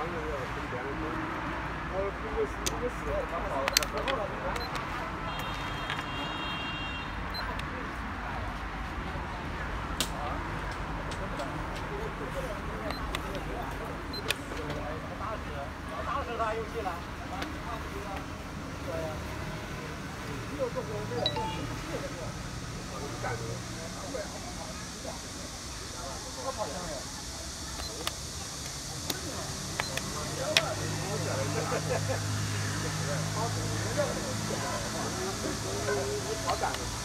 我，我，我，我，我。好感。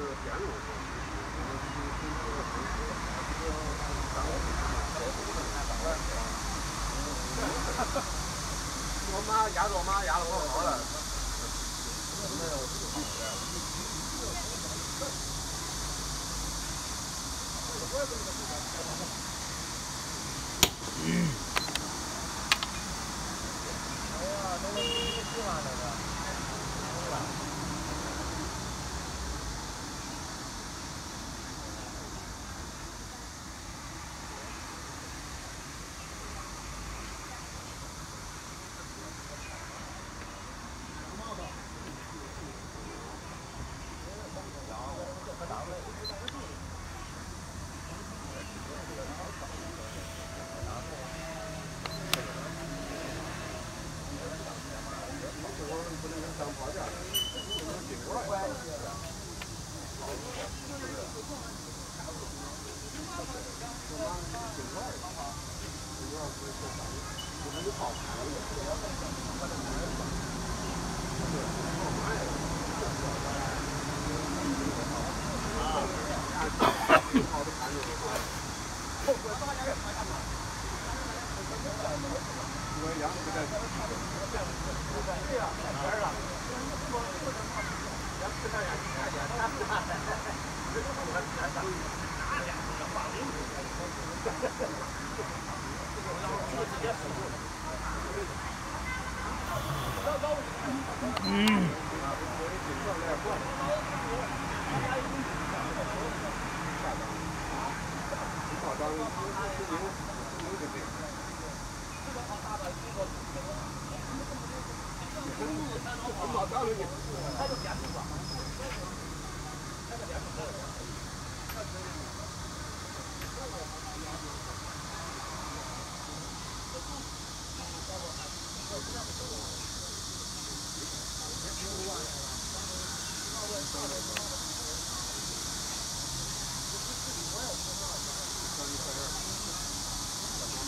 我妈压着我妈压着我姥了。Yes, sir. 嗯。嗯。嗯。嗯。嗯。嗯。嗯。嗯。嗯。嗯。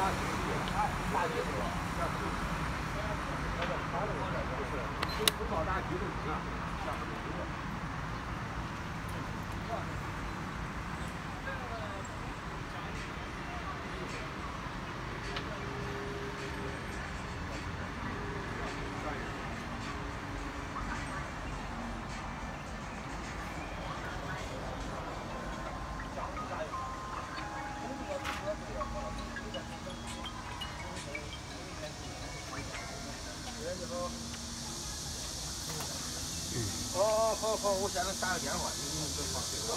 렇 지? 好好好，我现在打个电话，你们就放心了。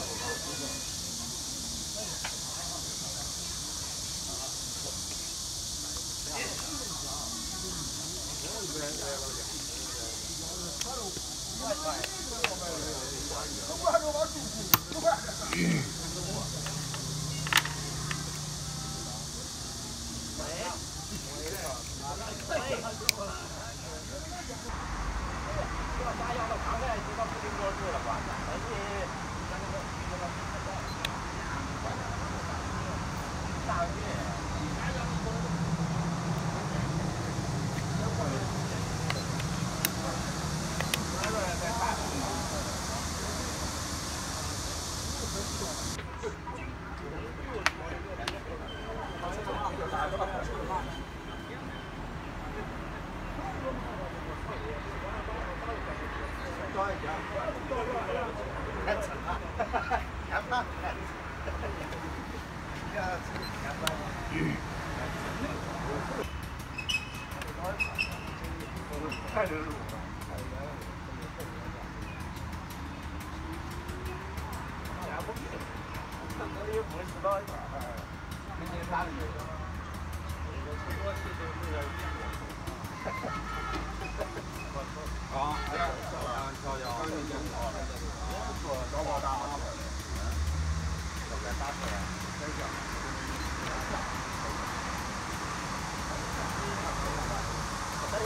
太热了。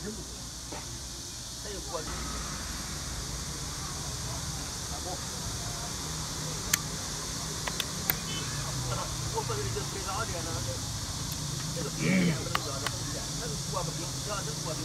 这个别人不能干，这个我不行，干这个我不行。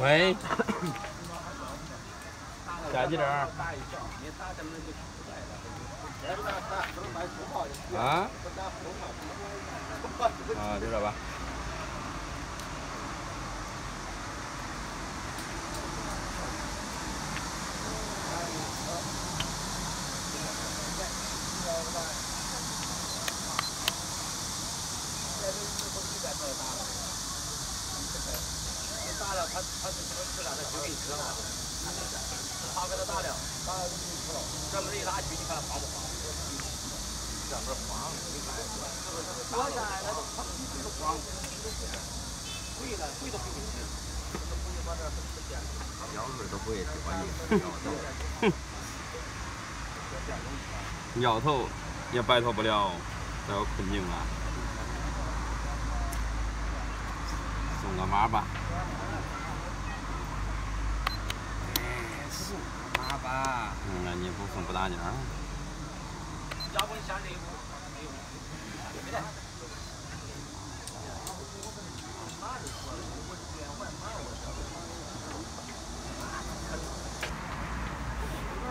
喂，加点？啊？啊，就这吧。他是不吃了，他就给你吃了。他给他打了，打了就给你吃了。这么一拉锯，你看黄不黄？这门黄，你看是不是？多下来那个黄，这个黄，贵了，贵都不给你吃。这不就把这吃见了？腰子都不会喜欢你。摇头也摆脱不了这个困境啊！送个马吧。送马吧。嗯，那你不送不打紧儿。要不你先这一步。没得。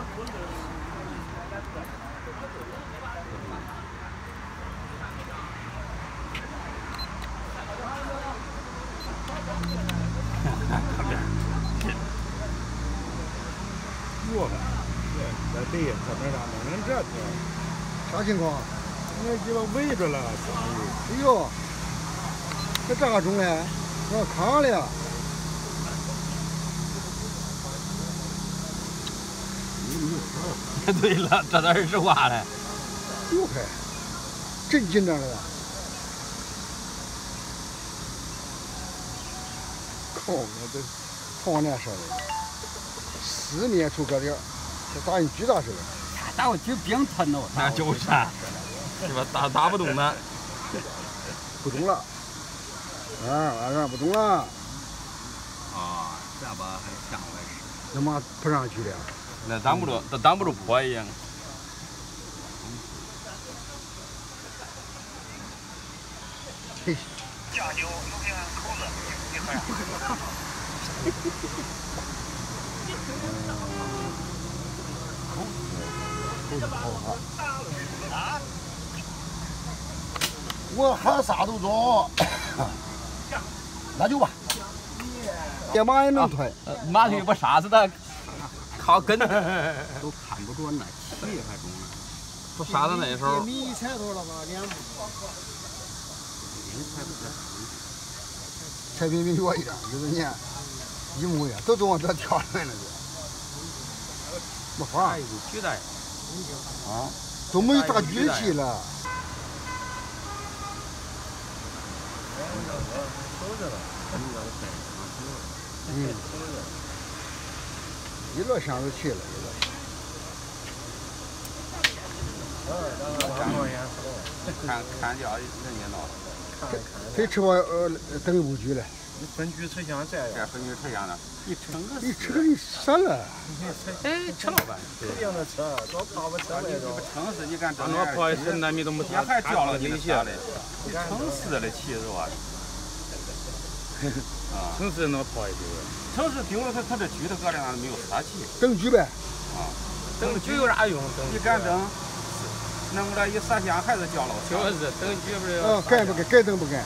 哟吧，对，怎么着弄成这样？啥情况？那鸡巴围着了，哎呦，这咋种嘞？我看了。对了，这都是实话嘞。哟嘿，真紧张了。靠，那这放那说的，四面出个点，这打人巨大似的。打我就冰吞了，那就是，是吧？打打不动了，不动了。啊，晚上不动了。啊，这把还像回事。那么扑上去了。那挡不住，都挡不住坡一样。嘿。酱酒有点口子，你喝呀。啊。我喊啥都中。那就吧。野马也能推。马腿不杀死他。靠跟，都看不着那气还中呢。不那时候。米踩多了吗？两步。踩比一点，有的年一模一样，都往这跳来了就。没法。巨大。啊，都没有大举气了。嗯。一摞箱子去了，一摞。看看家人家闹。谁吃饱呃等不局了？你分局吃香这样。这分局吃香的。你吃个你吃个你散了。哎，吃了吧？不让他吃，多跑不吃来着。城市你看这我跑一次那米都没也还掉了底下嘞。城市的气是吧？啊。城市能跑一丢。城市丢了，他他这局他搁这上没有杀气。等局呗。啊。等局有啥用？你敢等？弄过来一杀香还是叫了。就是等局不是。嗯，干不干？该等不干？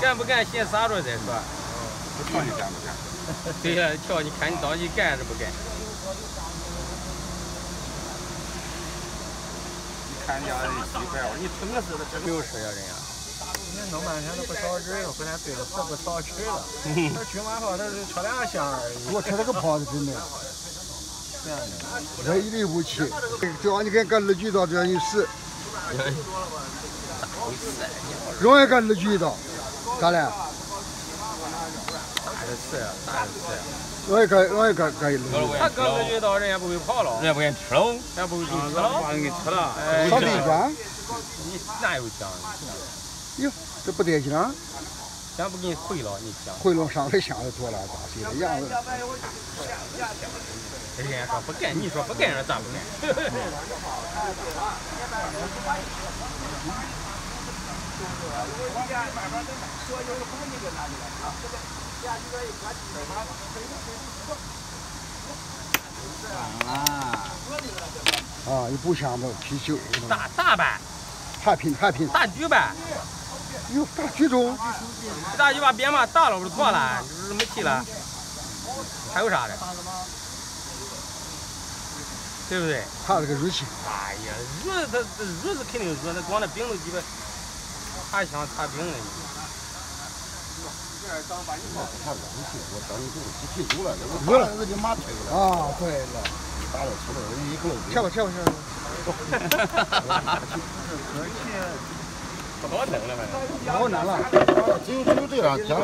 干不干先杀着再说。不跳你干不干？对呀，瞧你看你到底干还是不干？你看人家几块你城市的真有事呀，人家。你弄半天都不少人，回来对了，可不少吃了。这车马炮，他 是车两箱而已。我吃了个炮子真的。这样的。这一对武器，只要你敢干二局刀，只要你死。容易干二局刀，咋了？大的吃呀，大的吃呀。容易干，容易干干一他干二局刀，人家不会跑了。人家不愿意吃喽。人家不会吃了。把人给吃了。你哪有枪？哟，这不得劲啊！咱不给你回了，你讲。回了上回箱子多了，咋谁的样子？人家说不干，你说不干，人咋不干？啊！啊，一步枪子啤酒。大大班。还拼还拼。大举呗。哟，大举中。大举把鞭马大了不就妥了？就是没气了。还有啥的？对不对？他这个热气。哎呀，热他热是肯定热，那光那冰都鸡巴，还想擦冰了你。看冷气，我等这个机器足了，我打了就马腿了，啊，对了，打到出来一个跳吧跳吧跳吧，不多能了呗。老难了。只有只有这。